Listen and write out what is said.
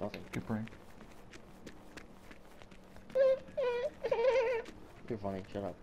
Nothing. Good prank. You're funny. Shut up.